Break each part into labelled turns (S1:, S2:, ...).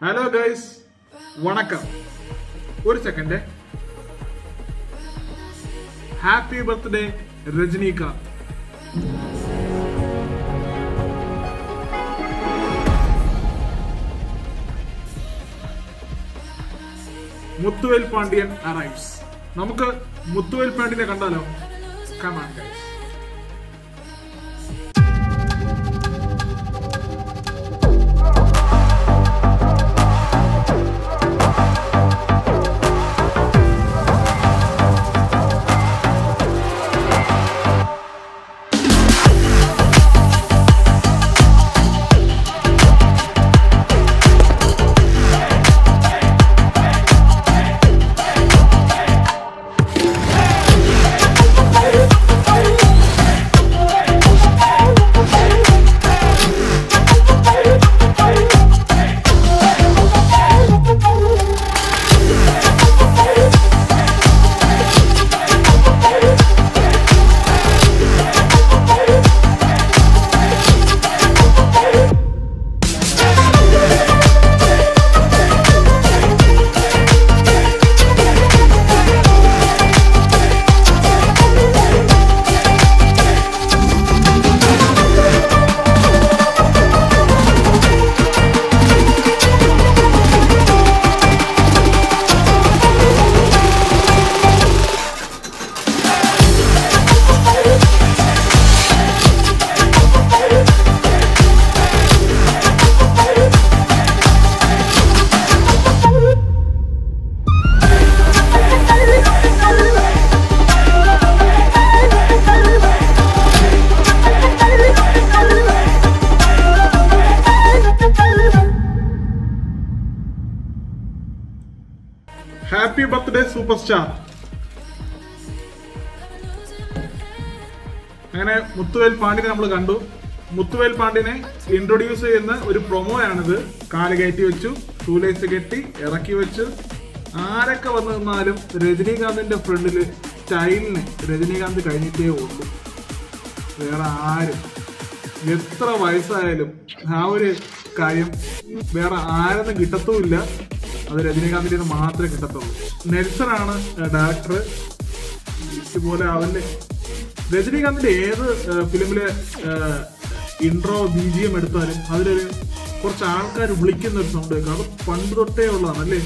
S1: Hello guys വണക്കം. ഒരു second happy birthday Rajinikanth Muthuvel Pandian arrives നമുക്ക് മുത്തുവേൽ പാണ്ഡ്യനെ കണ്ടാലോ? Come on guys happy birthday super star അങ്ങനെ മുത്തുവേൽ പാണ്ഡിനെ നമ്മൾ കണ്ടു. മുത്തുവേൽ പാണ്ഡിനെ ഇൻട്രൊഡ്യൂസ് ചെയ്യുന്ന ഒരു പ്രൊമോ ആണിത്. കാൽ കയറ്റി വെച്ചു ടൂലേസ് കെട്ടി ഇറക്കി വെച്ചു. ആരൊക്കെ വന്നു നിന്നാലും രജനീകാന്തിന്റെ ഫ്രണ്ടിൽ സ്റ്റൈലിന് രജനീകാന്ത് കഴിഞ്ഞിട്ടേ ഉള്ളൂ. വേറെ ആരും. എത്ര വയസ്സായാലും ആ ഒരു കാര്യം വേറെ ആരൊന്നും കിട്ടത്തുമില്ല. അത് രജനീകാന്തിന്റെ മാത്രമേ കിട്ടത്തുള്ളൂ. ആണ് ഡയറക്ടർ ഇതുപോലെ അവന്റെ രജനീകാന്തിന്റെ ഏത് ഫിലിമിലെ ഇൻട്രോ ബി ജി എം എടുത്താലും അതിലൊരു കുറച്ച് ആൾക്കാർ വിളിക്കുന്ന ഒരു സൗണ്ട് കേൾക്കും. അത് പണ്ട് തൊട്ടേ ഉള്ളതാണ് അല്ലേ?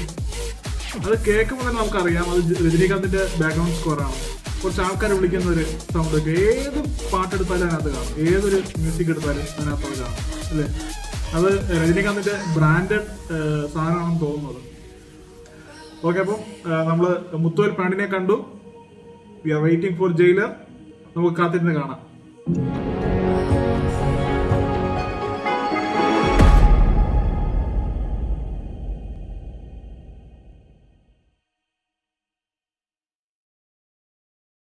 S1: അത് കേൾക്കുമ്പോൾ തന്നെ നമുക്കറിയാം അത് രജനീകാന്തിന്റെ ബാക്ക്ഗ്രൗണ്ട് സ്കോറാണ് കുറച്ച് ആൾക്കാർ വിളിക്കുന്ന ഒരു സൗണ്ട് ഒക്കെ ഏത് പാട്ടെടുത്താലും അതിനകത്ത് കാണും. ഏതൊരു മ്യൂസിക് എടുത്താലും അതിനകത്ത് അത് കാണും അല്ലേ? അത് രജനീകാന്തിന്റെ ബ്രാൻഡഡ് സാധനമാണെന്ന് തോന്നുന്നത് ഓക്കെ അപ്പം നമ്മൾ മുത്തുവൽ പാണ്ടിനെ കണ്ടു. We are waiting for Jailer നമുക്ക് കാത്തിരുന്ന് കാണാം.